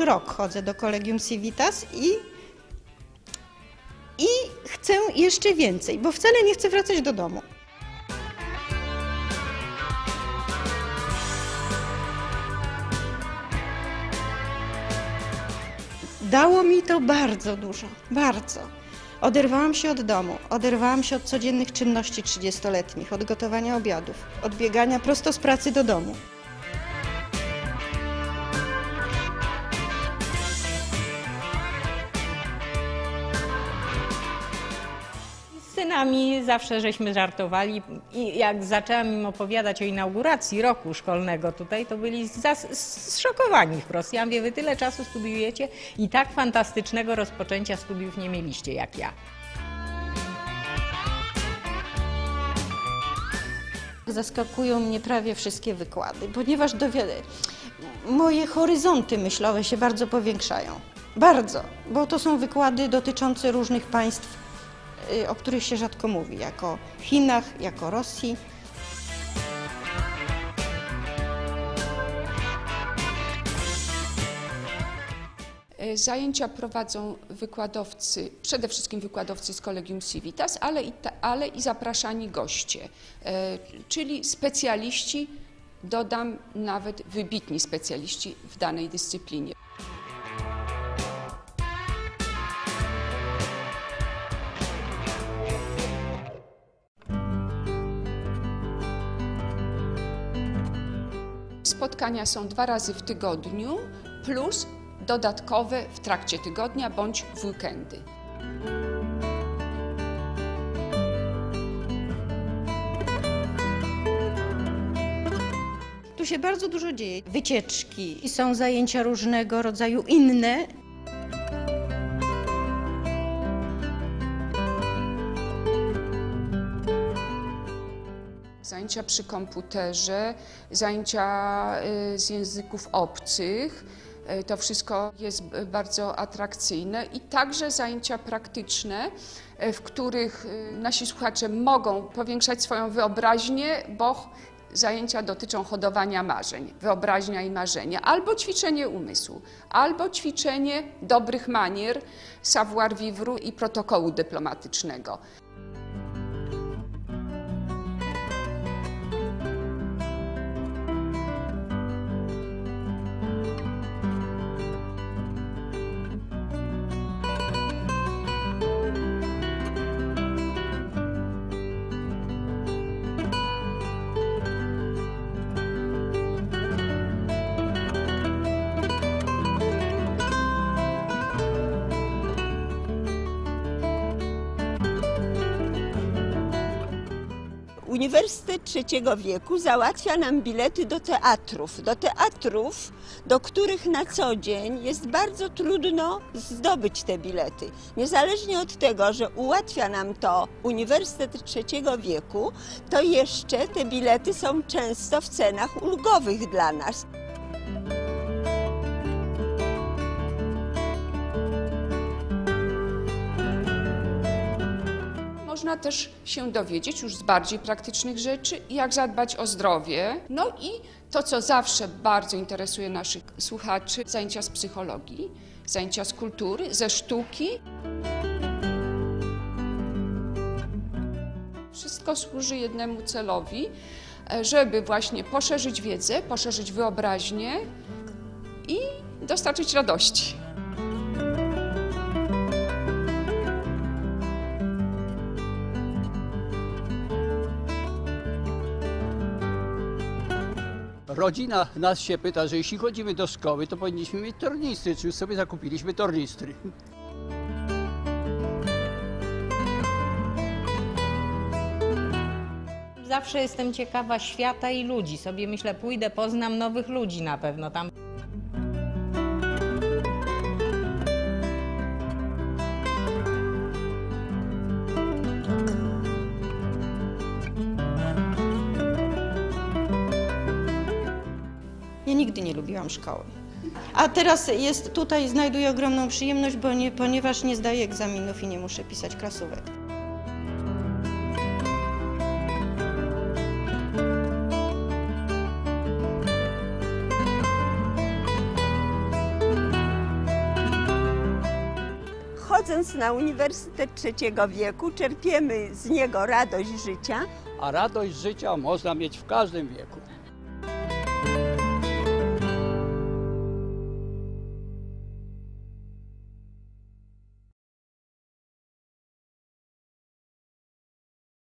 już rok chodzę do Kolegium Civitas i, i chcę jeszcze więcej, bo wcale nie chcę wracać do domu. Dało mi to bardzo dużo, bardzo. Oderwałam się od domu, oderwałam się od codziennych czynności 30-letnich, od gotowania obiadów, od biegania prosto z pracy do domu. Synami zawsze żeśmy żartowali i jak zaczęłam im opowiadać o inauguracji roku szkolnego tutaj, to byli zszokowani wprost. Ja mówię, wy tyle czasu studiujecie i tak fantastycznego rozpoczęcia studiów nie mieliście jak ja. Zaskakują mnie prawie wszystkie wykłady, ponieważ dowiadę, moje horyzonty myślowe się bardzo powiększają. Bardzo, bo to są wykłady dotyczące różnych państw, o których się rzadko mówi, jako Chinach, jako Rosji. E, Zajęcia prowadzą wykładowcy, przede wszystkim wykładowcy z Collegium Civitas, ale i, ta, ale i zapraszani goście, e, czyli specjaliści, dodam nawet wybitni specjaliści w danej dyscyplinie. Spotkania są dwa razy w tygodniu, plus dodatkowe w trakcie tygodnia bądź w weekendy. Tu się bardzo dużo dzieje. Wycieczki i są zajęcia różnego rodzaju inne. Zajęcia przy komputerze, zajęcia y, z języków obcych. y, To wszystko jest bardzo atrakcyjne i także zajęcia praktyczne, y, w których nasi słuchacze mogą powiększać swoją wyobraźnię, bo zajęcia dotyczą hodowania marzeń, wyobraźnia i marzenia, albo ćwiczenie umysłu, albo ćwiczenie dobrych manier, savoir vivre i protokołu dyplomatycznego. Uniwersytet Trzeciego Wieku załatwia nam bilety do teatrów. Do teatrów, do których na co dzień jest bardzo trudno zdobyć te bilety. Niezależnie od tego, że ułatwia nam to Uniwersytet Trzeciego Wieku, to jeszcze te bilety są często w cenach ulgowych dla nas. Można też się dowiedzieć już z bardziej praktycznych rzeczy, jak zadbać o zdrowie. No i to, co zawsze bardzo interesuje naszych słuchaczy, zajęcia z psychologii, zajęcia z kultury, ze sztuki. Wszystko służy jednemu celowi, żeby właśnie poszerzyć wiedzę, poszerzyć wyobraźnię i dostarczyć radości. Rodzina nas się pyta, że jeśli chodzimy do szkoły, to powinniśmy mieć tornistry. Czy już sobie zakupiliśmy tornistry? Zawsze jestem ciekawa świata i ludzi. Sobie myślę, pójdę, poznam nowych ludzi na pewno tam. Nigdy nie lubiłam szkoły. A teraz jest tutaj, znajduję ogromną przyjemność, bo nie, ponieważ nie zdaję egzaminów i nie muszę pisać klasówek. Chodząc na Uniwersytet Trzeciego Wieku, czerpiemy z niego radość życia, A radość życia można mieć w każdym wieku.